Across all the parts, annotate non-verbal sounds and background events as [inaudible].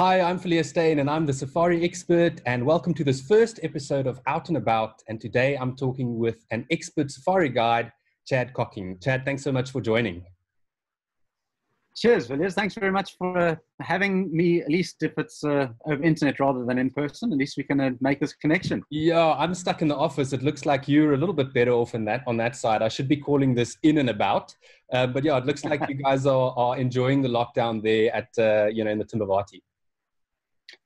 Hi, I'm Villiers Steyn and I'm the Safari expert and welcome to this first episode of Out and About. And today I'm talking with an expert safari guide, Chad Cocking. Chad, thanks so much for joining. Cheers, Villiers. Thanks very much for uh, having me, at least if it's uh, over internet rather than in person. At least we can uh, make this connection. Yeah, I'm stuck in the office. It looks like you're a little bit better off in that on that side. I should be calling this in and about. Uh, but yeah, it looks like you [laughs] guys are, are enjoying the lockdown there at, uh, you know, in the Timbavati.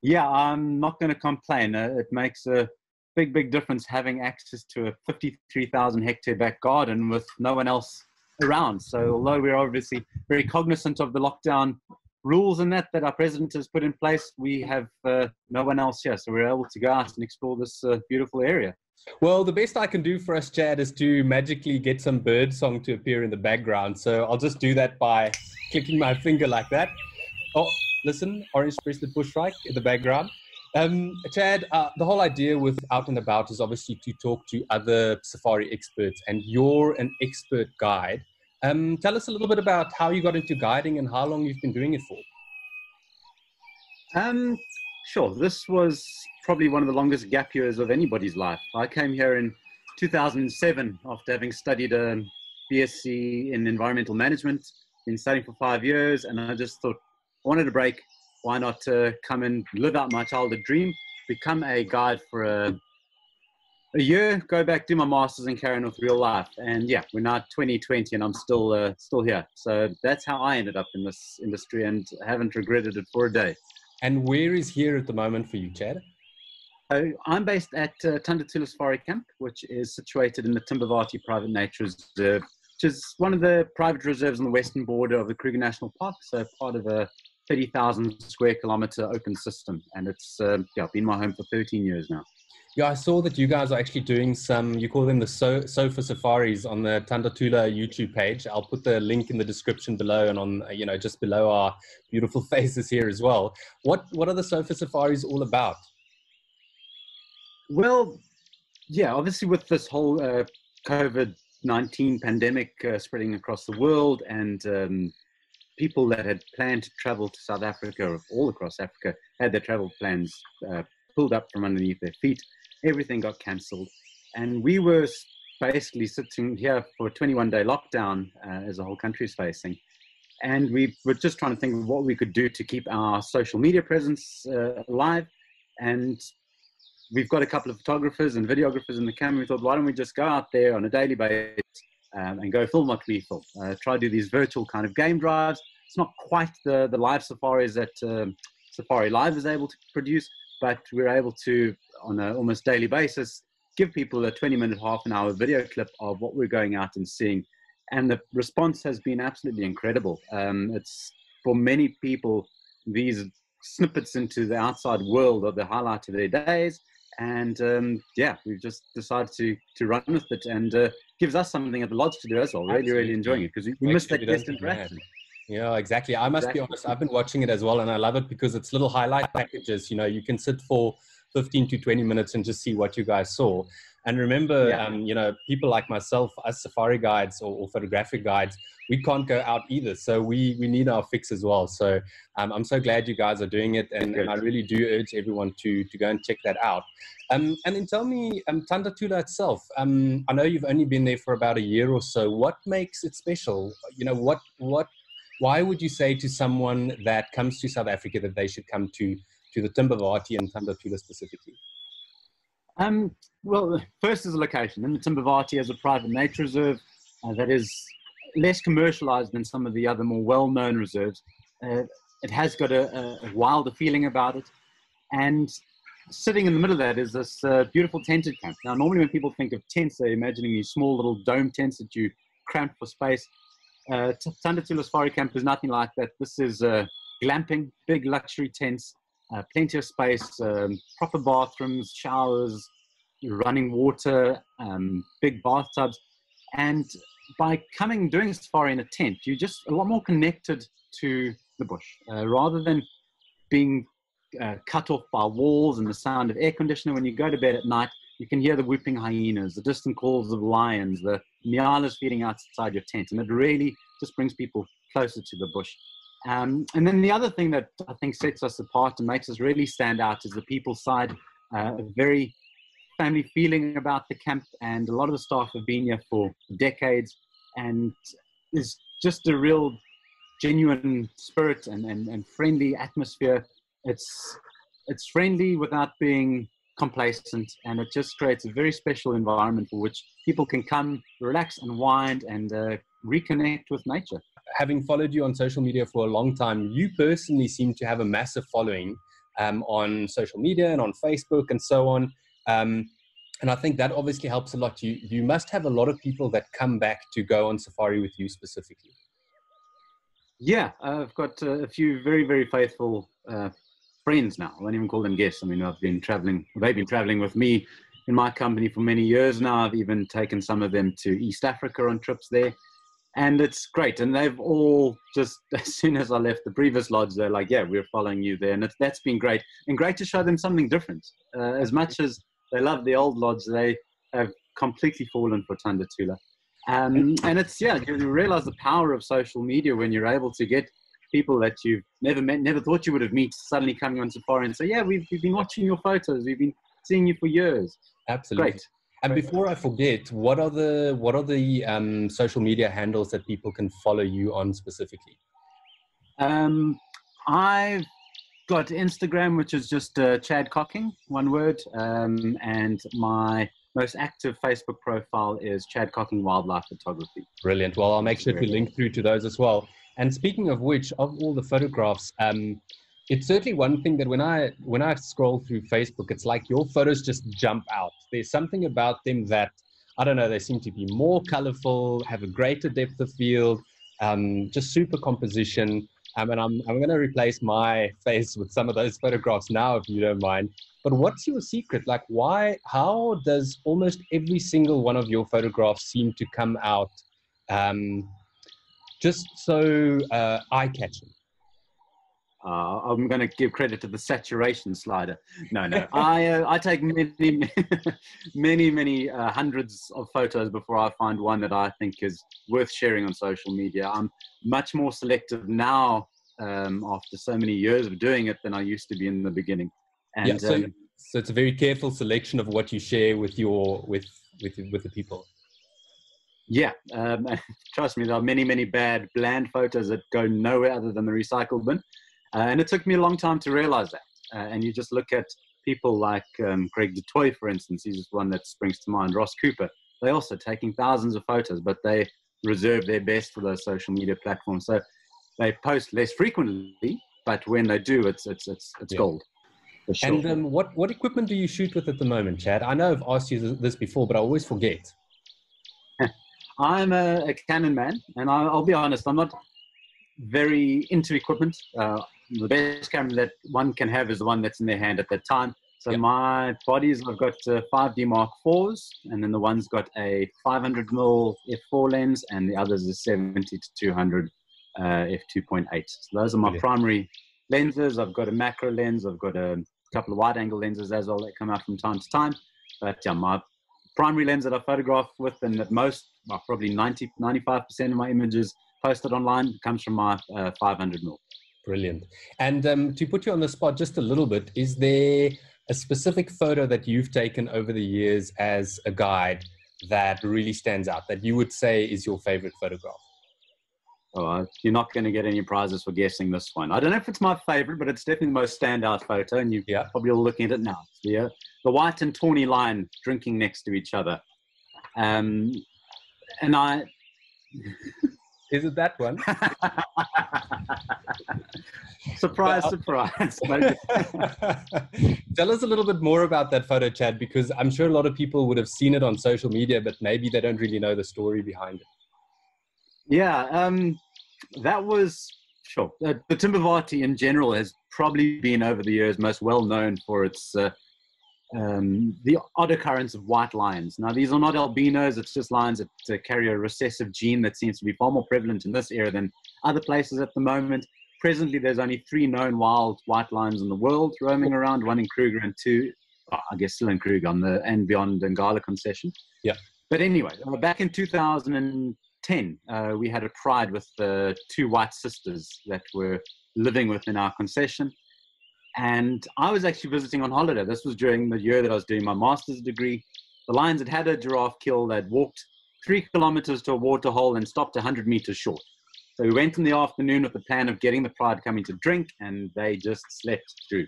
Yeah, I'm not going to complain. Uh, it makes a big, big difference having access to a 53,000 hectare back garden with no one else around. So although we're obviously very cognizant of the lockdown rules and that that our president has put in place, we have uh, no one else here. So we're able to go out and explore this uh, beautiful area. Well, the best I can do for us, Chad, is to magically get some bird song to appear in the background. So I'll just do that by clicking my finger like that. Oh, listen, Orange Breasted Bushshrike in the background. Um, Chad, uh, the whole idea with Out and About is obviously to talk to other safari experts, and you're an expert guide. Um, tell us a little bit about how you got into guiding and how long you've been doing it for. Um, sure. This was probably one of the longest gap years of anybody's life. I came here in 2007 after having studied a BSc in environmental management, been studying for five years, and I just thought I wanted a break why not uh, come and live out my childhood dream, become a guide for a, a year, go back, do my masters, and carry on with real life. And yeah, we're now 2020, and I'm still uh, still here. So that's how I ended up in this industry, and haven't regretted it for a day. And where is here at the moment for you, Chad? I'm based at uh, Safari Camp, which is situated in the Timbavati Private Nature Reserve, which is one of the private reserves on the western border of the Kruger National Park, so part of a 30,000 square kilometer open system. And it's um, yeah, been my home for 13 years now. Yeah, I saw that you guys are actually doing some, you call them the so- sofa safaris on the Tanda Tula YouTube page. I'll put the link in the description below and on, you know, just below our beautiful [laughs] faces here as well. What, what are the sofa safaris all about? Well, yeah, obviously with this whole uh, COVID 19 pandemic uh, spreading across the world and um, people that had planned to travel to South Africa or all across Africa had their travel plans uh, pulled up from underneath their feet. Everything got cancelled. And we were basically sitting here for a 21 day lockdown uh, as the whole country is facing. And we were just trying to think of what we could do to keep our social media presence uh, alive. And we've got a couple of photographers and videographers in the camera. We thought, why don't we just go out there on a daily basis um, and go film what we film. Uh, try to do these virtual kind of game drives. It's not quite the, the live safaris that um, Safari Live is able to produce, but we're able to, on an almost daily basis, give people a 20 minute, half an hour video clip of what we're going out and seeing. And the response has been absolutely incredible. Um, it's for many people, these snippets into the outside world are the highlight of their days and um, yeah, we've just decided to to run with it, and uh, gives us something at the lodge to do as well. Really, Absolutely. really enjoying it because we missed that guest interaction. Yeah, exactly. I must exactly. be honest. I've been watching it as well, and I love it because it's little highlight packages. You know, you can sit for 15 to 20 minutes and just see what you guys saw. And remember, yeah. um, you know, people like myself, as safari guides or, or, photographic guides, we can't go out either. So we, we need our fix as well. So um, I'm so glad you guys are doing it. And, and, I really do urge everyone to, to go and check that out. Um, and then tell me, um, Tula itself, um, I know you've only been there for about a year or so. What makes it special? You know, what, what, why would you say to someone that comes to South Africa that they should come to, to the Timbavati and Tula specifically? Um, well, first is the location. In the Timbavati as a private nature reserve uh, that is less commercialized than some of the other more well-known reserves. Uh, it has got a, a, wilder feeling about it. And sitting in the middle of that is this uh, beautiful tented camp. Now, normally when people think of tents, they're imagining these small little dome tents that you cramp for space. Uh, Tanda Tula Safari Camp is nothing like that. This is uh, glamping, big luxury tents, uh, plenty of space, um, proper bathrooms, showers, running water, um, big bathtubs. And by coming, doing a safari in a tent, you're just a lot more connected to the bush uh, rather than being uh, cut off by walls and the sound of air conditioner. When you go to bed at night, you can hear the whooping hyenas, the distant calls of lions, the nyalas feeding outside your tent. And it really just brings people closer to the bush. Um, and then the other thing that I think sets us apart and makes us really stand out is the people side. Uh, a very family feeling about the camp, and a lot of the staff have been here for decades, and there's just a real genuine spirit and, and, and friendly atmosphere. It's it's friendly without being complacent, and it just creates a very special environment for which people can come, relax, and wind, and uh, reconnect with nature. Having followed you on social media for a long time, you personally seem to have a massive following um, on social media and on Facebook and so on. Um, and I think that obviously helps a lot. You you must have a lot of people that come back to go on safari with you specifically. Yeah, I've got uh, a few very very faithful uh, friends now. I won't even call them guests. I mean, I've been traveling. They've been traveling with me in my company for many years now. I've even taken some of them to East Africa on trips there. And it's great. And they've all just, [laughs] as soon as I left the previous lodge, they're like, yeah, we're following you there. And that's been great. And great to show them something different. Uh, as much as they love the old lodge, they have completely fallen for Tanda Tula. Um, and it's, yeah, you realize the power of social media when you're able to get people that you've never met, never thought you would have met, suddenly coming on safari and say, yeah, we've, we've been watching your photos. We've been seeing you for years. Absolutely. Great. And before I forget, what are the what are the um, social media handles that people can follow you on specifically? Um, I've got Instagram, which is just uh, Chad Cocking, one word, um, and my most active Facebook profile is Chad Cocking Wildlife Photography. Brilliant. Well, I'll make sure to link through to those as well. And speaking of which, of all the photographs, um, it's certainly one thing that when I when I scroll through Facebook, it's like your photos just jump out. There's something about them that I don't know. They seem to be more colorful, have a greater depth of field, um, just super composition. Um, and I'm I'm going to replace my [laughs] face with some of those photographs now, if you don't mind. But what's your secret? Like, why? How does almost every single one of your photographs seem to come out um, just so uh, eye catching? Uh, I'm going to give credit to the saturation slider. No, no. I uh, I take many, [laughs] many, many uh, hundreds of photos before I find one that I think is worth sharing on social media. I'm much more selective now um, after so many years of doing it than I used to be in the beginning. And, yeah, so, um, so it's a very careful selection of what you share with your with with with the people. Yeah, um, [laughs] trust me, there are many, many bad, bland photos that go nowhere other than the recycle bin. Uh, and it took me a long time to realize that. Uh, and you just look at people like um, Greg du Toit, for instance, he's just one that springs to mind, Ross Couper. They're also taking thousands of photos, but they reserve their best for those social media platforms. So they post less frequently, but when they do, it's, it's, it's, it's yeah. gold. Sure. And um, what, what equipment do you shoot with at the moment, Chad? I know I've asked you this before, but I always forget. [laughs] I'm a, a, Canon man, and I, will be honest, I'm not very into equipment. Uh, the best camera that one can have is the one that's in their hand at that time. So yep. my bodies, I've got uh, 5D Mark IVs, and then the one's got a 500 mm f4 lens, and the other's a 70 to 200 uh, f2.8. So those are my primary lenses. I've got a macro lens. I've got a couple of wide angle lenses as well that come out from time to time. But yeah, my primary lens that I photograph with, and that most, well, probably 90, 95% of my images posted online comes from my uh, 500 mm. Brilliant. And um, to put you on the spot just a little bit, is there a specific photo that you've taken over the years as a guide that really stands out that you would say is your favorite photograph? Oh, you're not going to get any prizes for guessing this one. I don't know if it's my favorite, but it's definitely the most standout photo, and you're yeah. probably all looking at it now. Yeah, the white and tawny lion drinking next to each other. Um, and I. [laughs] Is it that one? [laughs] surprise, surprise. [laughs] Tell us a little bit more about that photo, Chad, because I'm sure a lot of people would have seen it on social media, but maybe they don't really know the story behind it. Yeah, um, that was sure. Uh, the Timbavati in general has probably been over the years most well known for its uh, um, the odd occurrence of white lions. Now, these are not albinos, it's just lions that uh, carry a recessive gene that seems to be far more prevalent in this area than other places at the moment. Presently, there's only three known wild white lions in the world roaming around, one in Kruger and two, oh, I guess still in Kruger on the and beyond the Ngala concession. Yeah. But anyway, uh, back in 2010, uh, we had a pride with the two white sisters that were living within our concession. And I was actually visiting on holiday. This was during the year that I was doing my master's degree. The Lions had had a giraffe kill. They'd walked three kilometers to a water hole and stopped 100 meters short. So we went in the afternoon with the plan of getting the pride coming to drink, and they just slept through.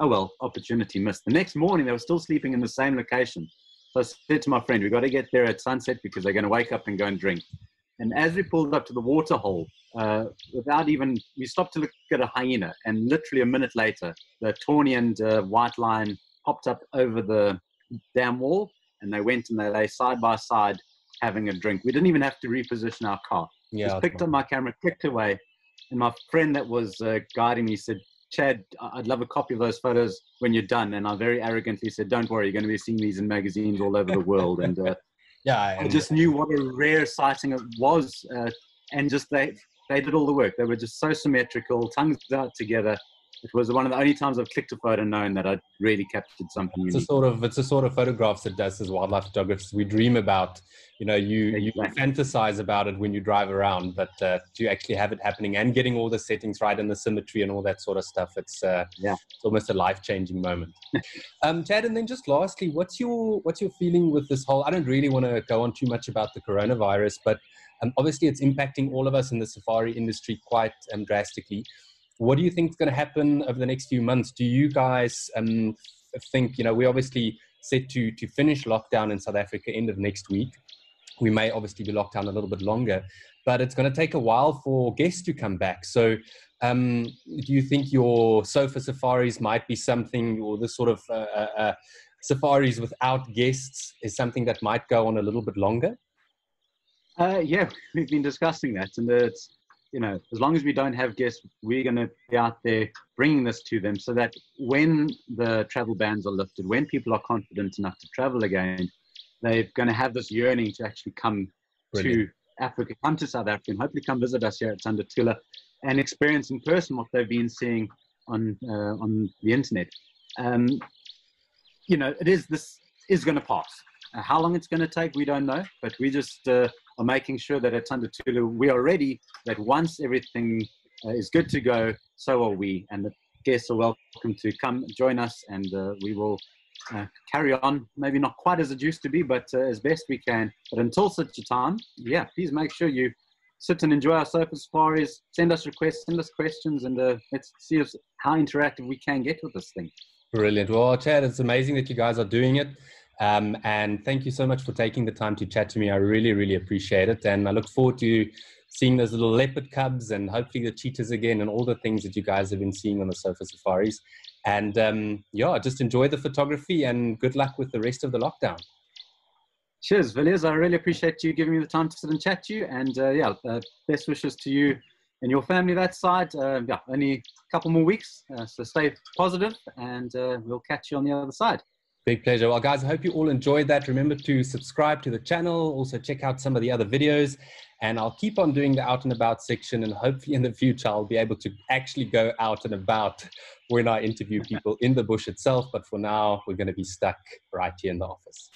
Oh well, opportunity missed. The next morning, they were still sleeping in the same location. So I said to my friend, we've got to get there at sunset because they're going to wake up and go and drink. And as we pulled up to the water hole, uh, without even, we stopped to look at a hyena. And literally a minute later, the tawny and uh, white lion popped up over the dam wall. And they went and they lay side by side having a drink. We didn't even have to reposition our car. Yeah, Just picked up my camera, clicked away. And my friend that was uh, guiding me said, Chad, I'd love a copy of those photos when you're done. And I very arrogantly said, Don't worry, you're going to be seeing these in magazines all over the world. And uh, yeah, I just knew what a rare sighting it was. Uh, and just they, they did all the work. They were just so symmetrical, tongues out together it was one of the only times I've clicked a photo known that I'd really captured something. It's unique. a sort of it's a sort of photographs that does as wildlife photographers. We dream about, you know, you exactly. you fantasize about it when you drive around, but uh, to actually have it happening and getting all the settings right and the symmetry and all that sort of stuff, it's uh, yeah, it's almost a life changing moment. [laughs] um, Chad, and then just lastly, what's your what's your feeling with this whole? I don't really want to go on too much about the coronavirus, but um, obviously it's impacting all of us in the safari industry quite um, drastically. What do you think is going to happen over the next few months? Do you guys um, think, you know, we obviously set to, to finish lockdown in South Africa end of next week. We may obviously be locked down a little bit longer, but it's going to take a while for guests to come back. So, um, do you think your sofa safaris might be something, or this sort of uh, uh, uh, safaris without guests is something that might go on a little bit longer? Uh, yeah, we've been discussing that, and it's you know, as long as we don't have guests, we're going to be out there bringing this to them so that when the travel bans are lifted, when people are confident enough to travel again, they're going to have this yearning to actually come Brilliant. to Africa, come to South Africa, and hopefully come visit us here at Tanda Tula and experience in person what they've been seeing on uh, on the internet. Um, you know, it is this is going to pass. Uh, how long it's going to take, we don't know, but we just uh, are making sure that at Tula we are ready. That once everything uh, is good to go, so are we, and the guests are welcome to come join us, and uh, we will uh, carry on. Maybe not quite as it used to be, but uh, as best we can. But until such a time, yeah, please make sure you sit and enjoy our sofa safaris. Send us requests, send us questions, and let's see how interactive we can get with this thing. Brilliant. Well, Chad, it's amazing that you guys are doing it. Um, and thank you so much for taking the time to chat to me. I really, really appreciate it. And I look forward to seeing those little leopard cubs and hopefully the cheetahs again and all the things that you guys have been seeing on the sofa safaris. And um, yeah, just enjoy the photography and good luck with the rest of the lockdown. Cheers, Villiers. I really appreciate you giving me the time to sit and chat to you. And uh, yeah, uh, best wishes to you and your family that side. Uh, yeah, only a couple more weeks. Uh, so stay positive and uh, we'll catch you on the other side. Big pleasure. Well, guys, I hope you all enjoyed that. Remember to subscribe to the channel. Also, check out some of the other videos. And I'll keep on doing the out and about section. And hopefully, in the future, I'll be able to actually go out and about when I interview people in the bush itself. But for now, we're going to be stuck right here in the office.